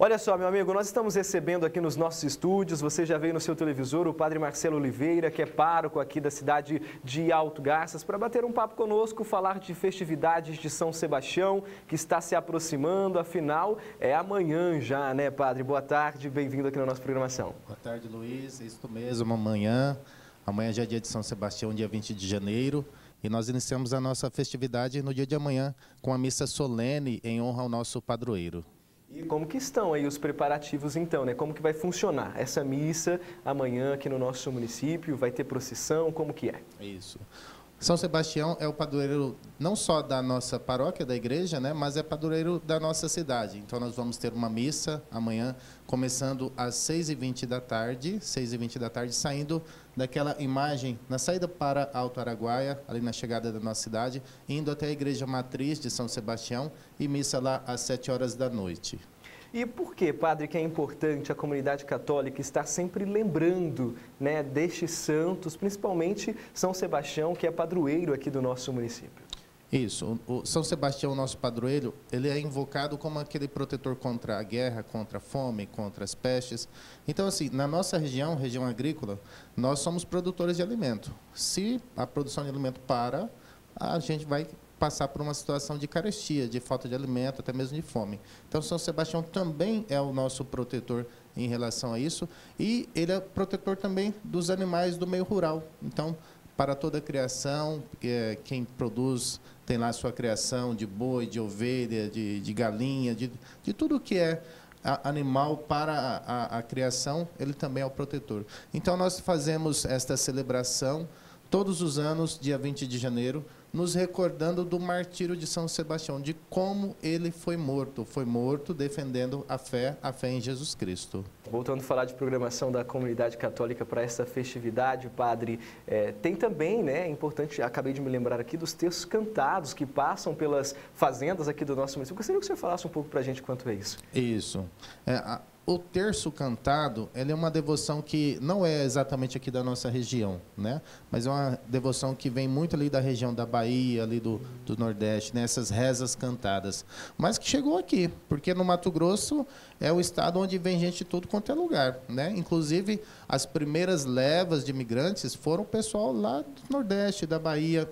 Olha só, meu amigo, nós estamos recebendo aqui nos nossos estúdios, você já veio no seu televisor, o Padre Marcelo Oliveira, que é pároco aqui da cidade de Alto Garças, para bater um papo conosco, falar de festividades de São Sebastião, que está se aproximando, afinal, é amanhã já, né, Padre? Boa tarde, bem-vindo aqui na nossa programação. Boa tarde, Luiz, isso mesmo, amanhã, amanhã já é dia de São Sebastião, dia 20 de janeiro, e nós iniciamos a nossa festividade no dia de amanhã com a missa solene em honra ao nosso padroeiro. E como que estão aí os preparativos então, né? Como que vai funcionar essa missa amanhã aqui no nosso município? Vai ter procissão? Como que é? Isso. São Sebastião é o padroeiro não só da nossa paróquia, da igreja, né, mas é padroeiro da nossa cidade. Então nós vamos ter uma missa amanhã, começando às 6h20 da tarde, 6h20 da tarde, saindo daquela imagem na saída para Alto Araguaia, ali na chegada da nossa cidade, indo até a igreja matriz de São Sebastião e missa lá às 7 horas da noite. E por que, padre, que é importante a comunidade católica estar sempre lembrando né, destes santos, principalmente São Sebastião, que é padroeiro aqui do nosso município? Isso. O São Sebastião, nosso padroeiro, ele é invocado como aquele protetor contra a guerra, contra a fome, contra as pestes. Então, assim, na nossa região, região agrícola, nós somos produtores de alimento. Se a produção de alimento para, a gente vai passar por uma situação de carestia, de falta de alimento, até mesmo de fome. Então, São Sebastião também é o nosso protetor em relação a isso e ele é protetor também dos animais do meio rural. Então, para toda a criação, é, quem produz tem lá a sua criação de boi, de ovelha, de, de galinha, de, de tudo que é animal para a, a, a criação, ele também é o protetor. Então, nós fazemos esta celebração todos os anos, dia 20 de janeiro, nos recordando do martírio de São Sebastião, de como ele foi morto. Foi morto defendendo a fé, a fé em Jesus Cristo. Voltando a falar de programação da comunidade católica para essa festividade, padre, é, tem também, né, é importante, acabei de me lembrar aqui, dos textos cantados que passam pelas fazendas aqui do nosso município. Gostaria que você falasse um pouco para a gente quanto é isso. Isso. É, a o terço cantado, é uma devoção que não é exatamente aqui da nossa região, né? Mas é uma devoção que vem muito ali da região da Bahia, ali do, do Nordeste, nessas né? rezas cantadas. Mas que chegou aqui, porque no Mato Grosso é o estado onde vem gente de tudo quanto é lugar, né? Inclusive, as primeiras levas de imigrantes foram o pessoal lá do Nordeste, da Bahia.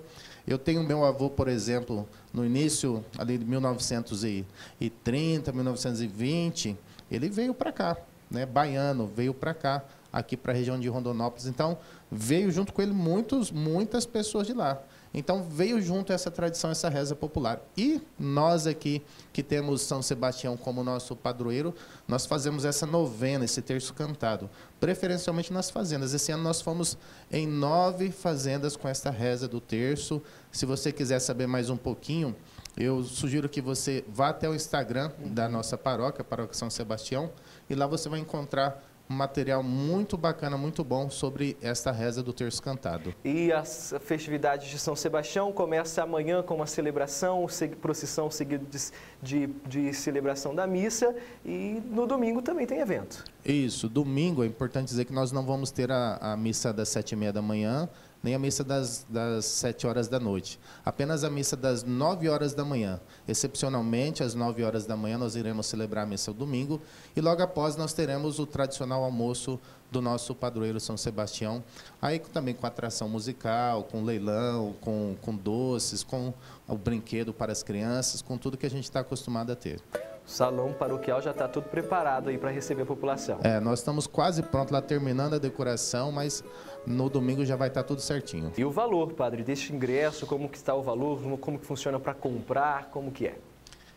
Eu tenho meu avô, por exemplo, no início ali de 1930, 1920, ele veio para cá, né? Baiano, veio para cá, aqui para a região de Rondonópolis. Então, veio junto com ele muitos, muitas pessoas de lá. Então, veio junto essa tradição, essa reza popular. E nós aqui, que temos São Sebastião como nosso padroeiro, nós fazemos essa novena, esse terço cantado, preferencialmente nas fazendas. Esse ano nós fomos em nove fazendas com esta reza do terço. Se você quiser saber mais um pouquinho, eu sugiro que você vá até o Instagram da nossa paróquia, Paróquia São Sebastião, e lá você vai encontrar um material muito bacana, muito bom sobre esta reza do terço cantado. E as festividades de São Sebastião começa amanhã com uma celebração, procissão seguida de, de, de, celebração da missa e no domingo também tem evento. Isso, domingo é importante dizer que nós não vamos ter a, a missa das sete e meia da manhã, nem a missa das, das 7 horas da noite. Apenas a missa das 9 horas da manhã. Excepcionalmente, às 9 horas da manhã, nós iremos celebrar a missa domingo e logo após nós teremos o tradicional almoço do nosso padroeiro São Sebastião. Aí também com atração musical, com leilão, com, com doces, com o brinquedo para as crianças, com tudo que a gente está acostumado a ter. O salão paroquial já está tudo preparado aí para receber a população. É, nós estamos quase pronto lá terminando a decoração, mas no domingo já vai estar tudo certinho. E o valor, padre, deste ingresso, como que está o valor, como que funciona para comprar, como que é?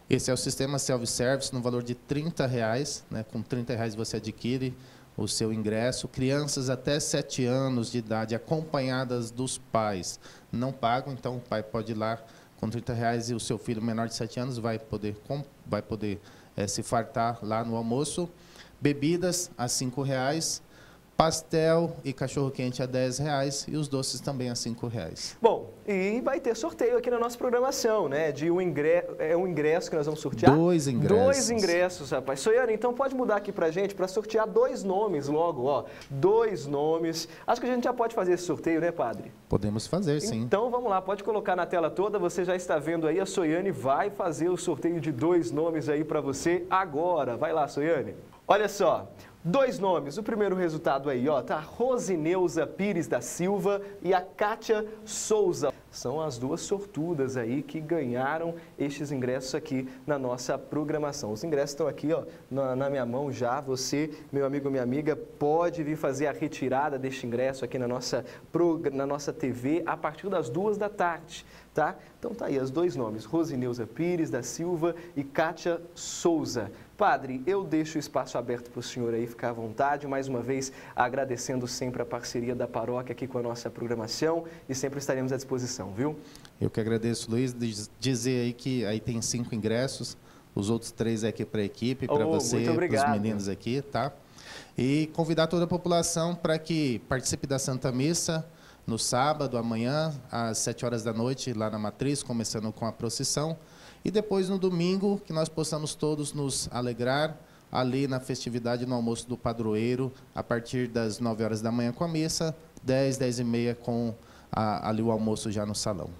Esse é o sistema self-service no valor de 30 reais, né? com 30 reais você adquire o seu ingresso. Crianças até 7 anos de idade, acompanhadas dos pais, não pagam, então o pai pode ir lá com 30 reais e o seu filho menor de 7 anos vai poder, vai poder é, se fartar lá no almoço. Bebidas a 5 reais, pastel e cachorro-quente a 10 reais e os doces também a 5 reais. Bom, e vai ter sorteio aqui na nossa programação, né? De um ingresso, é um ingresso que nós vamos sortear? Dois ingressos. Dois ingressos, rapaz. Soiane, então pode mudar aqui pra gente para sortear dois nomes logo, ó. Dois nomes. Acho que a gente já pode fazer esse sorteio, né, padre? Podemos fazer, sim. Então vamos lá, pode colocar na tela toda. Você já está vendo aí, a Soiane vai fazer o sorteio de dois nomes aí para você agora. Vai lá, Soiane. Olha só, Dois nomes, o primeiro resultado aí, ó, tá Rosineuza Pires da Silva e a Kátia Souza. São as duas sortudas aí que ganharam estes ingressos aqui na nossa programação. Os ingressos estão aqui, ó, na, na minha mão já. Você, meu amigo, minha amiga, pode vir fazer a retirada deste ingresso aqui na nossa, na nossa TV a partir das duas da tarde, tá? Então tá aí, os dois nomes, Rosineuza Pires da Silva e Kátia Souza. Padre, eu deixo o espaço aberto para o senhor aí ficar à vontade, mais uma vez agradecendo sempre a parceria da paróquia aqui com a nossa programação e sempre estaremos à disposição, viu? Eu que agradeço, Luiz, dizer aí que aí tem cinco ingressos, os outros três é aqui para a equipe, para oh, você, para os meninos aqui, tá? E convidar toda a população para que participe da Santa Missa no sábado, amanhã, às sete horas da noite, lá na Matriz, começando com a procissão. E depois no domingo, que nós possamos todos nos alegrar ali na festividade no almoço do padroeiro, a partir das 9 horas da manhã com a missa, 10, 10 e meia com a, ali o almoço já no salão.